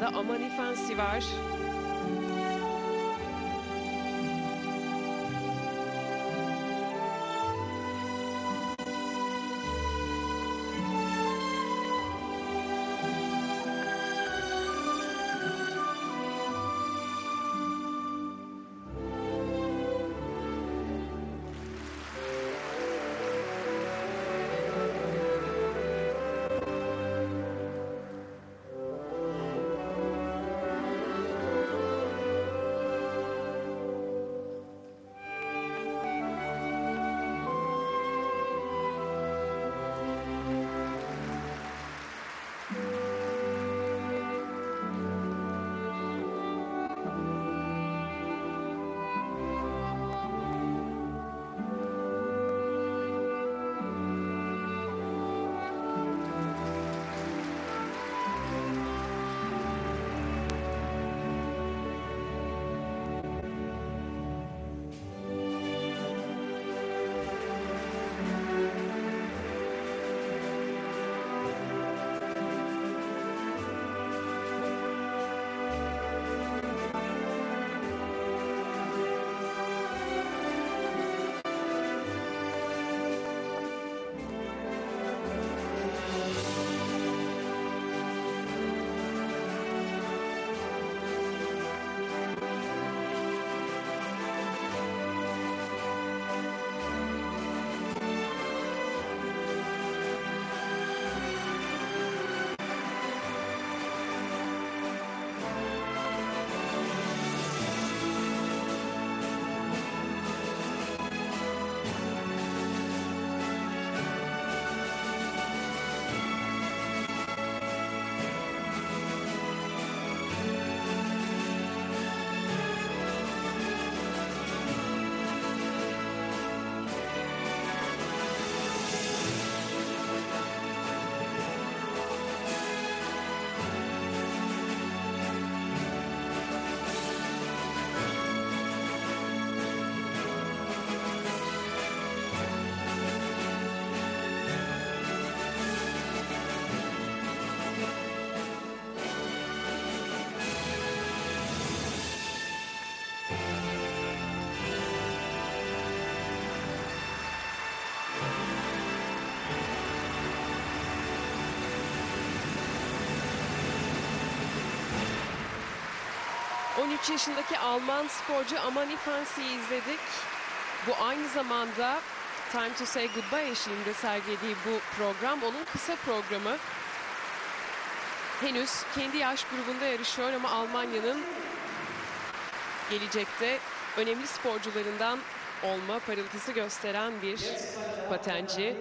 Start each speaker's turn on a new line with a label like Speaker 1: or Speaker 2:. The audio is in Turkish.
Speaker 1: Sırada Amani Fancy var. ...13 yaşındaki Alman sporcu Amani Fancy'yi izledik. Bu aynı zamanda Time to Say Goodbye eşliğinde sergilediği bu program onun kısa programı. Henüz kendi yaş grubunda yarışıyor ama Almanya'nın gelecekte önemli sporcularından olma parıltısı gösteren bir patenci.